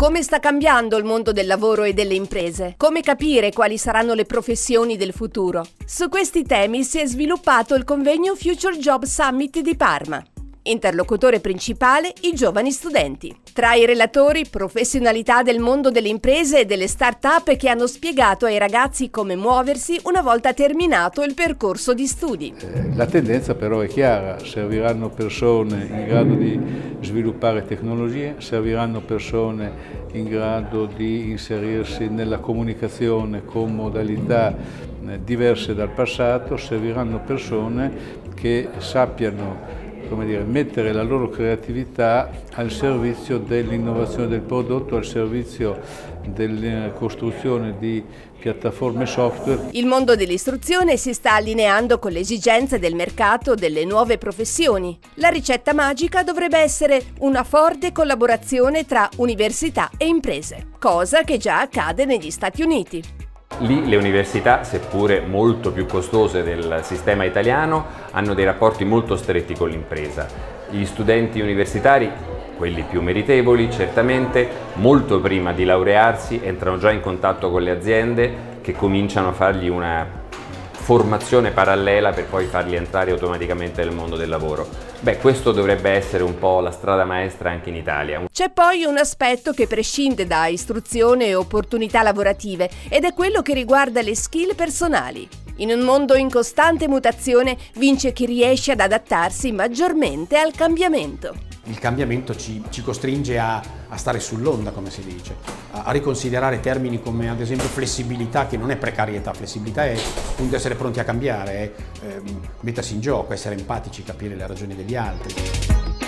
Come sta cambiando il mondo del lavoro e delle imprese? Come capire quali saranno le professioni del futuro? Su questi temi si è sviluppato il convegno Future Job Summit di Parma. Interlocutore principale i giovani studenti. Tra i relatori professionalità del mondo delle imprese e delle start-up che hanno spiegato ai ragazzi come muoversi una volta terminato il percorso di studi. Eh, la tendenza però è chiara, serviranno persone in grado di sviluppare tecnologie, serviranno persone in grado di inserirsi nella comunicazione con modalità eh, diverse dal passato, serviranno persone che sappiano come dire, mettere la loro creatività al servizio dell'innovazione del prodotto, al servizio della costruzione di piattaforme software. Il mondo dell'istruzione si sta allineando con le esigenze del mercato delle nuove professioni. La ricetta magica dovrebbe essere una forte collaborazione tra università e imprese, cosa che già accade negli Stati Uniti. Lì le università, seppure molto più costose del sistema italiano, hanno dei rapporti molto stretti con l'impresa. Gli studenti universitari, quelli più meritevoli, certamente molto prima di laurearsi entrano già in contatto con le aziende che cominciano a fargli una formazione parallela per poi farli entrare automaticamente nel mondo del lavoro. Beh, questo dovrebbe essere un po' la strada maestra anche in Italia. C'è poi un aspetto che prescinde da istruzione e opportunità lavorative ed è quello che riguarda le skill personali. In un mondo in costante mutazione vince chi riesce ad adattarsi maggiormente al cambiamento il cambiamento ci, ci costringe a, a stare sull'onda, come si dice, a, a, riconsiderare termini come ad esempio flessibilità, che non è precarietà, flessibilità è appunto essere pronti a cambiare, è eh, mettersi in gioco, essere empatici, capire le ragioni degli altri.